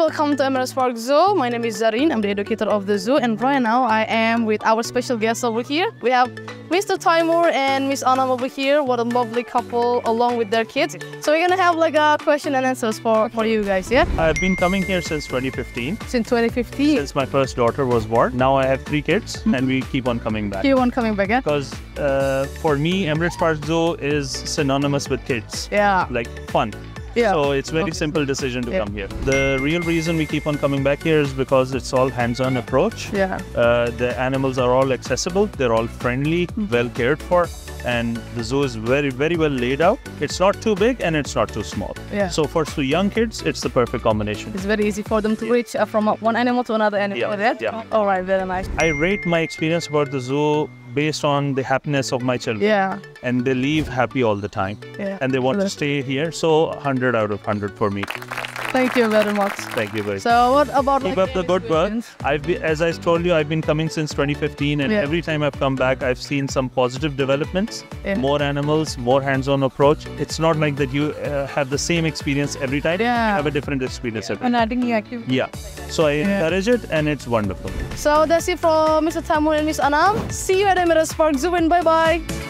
welcome to Emirates Park Zoo. My name is Zareen, I'm the educator of the zoo, and right now I am with our special guest over here. We have Mr. Taimoor and Miss Anam over here. What a lovely couple along with their kids. So we're gonna have like a question and answers for, for you guys, yeah? I've been coming here since 2015, Since 2015. since my first daughter was born. Now I have three kids, and we keep on coming back. You want coming back, yeah? Because uh, for me, Emirates Park Zoo is synonymous with kids, Yeah. like fun. Yeah. So it's very Okay. simple decision to Yeah. come here. The real reason we keep on coming back here is because it's all hands-on approach. Yeah. Uh, the animals are all accessible. They're all friendly, Mm-hmm. well cared for, and the zoo is very, very well laid out. It's not too big and it's not too small. Yeah. So for so young kids, it's the perfect combination. It's very easy for them to reach uh, from uh, one animal to another animal, Yeah, right? yeah. All right, very nice. I rate my experience about the zoo based on the happiness of my children. Yeah. And they leave happy all the time. Yeah. And they want to stay here. So 100 out of 100 for me. Thank you very much. Thank you very much. So what about Keep like, up the good work. I've been, as I told you, I've been coming since 2015, and Yeah. every time I've come back, I've seen some positive developments. Yeah. More animals, more hands-on approach. It's not like that you uh, have the same experience every time. Yeah. You have a different experience every time. And adding new activity. Yeah. So I encourage it, and it's wonderful. So that's it from Mr. Taimoor and Miss Anam. See you at Emirates Park Zoo and bye bye.